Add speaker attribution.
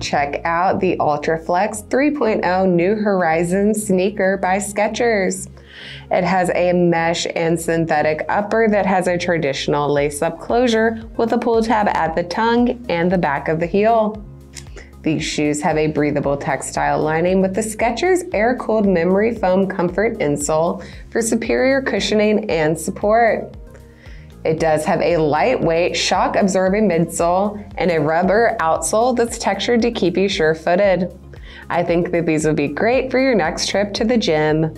Speaker 1: Check out the Ultraflex 3.0 New Horizons sneaker by Skechers. It has a mesh and synthetic upper that has a traditional lace-up closure with a pull tab at the tongue and the back of the heel. These shoes have a breathable textile lining with the Skechers air-cooled memory foam comfort insole for superior cushioning and support. It does have a lightweight, shock absorbing midsole and a rubber outsole that's textured to keep you sure footed. I think that these would be great for your next trip to the gym.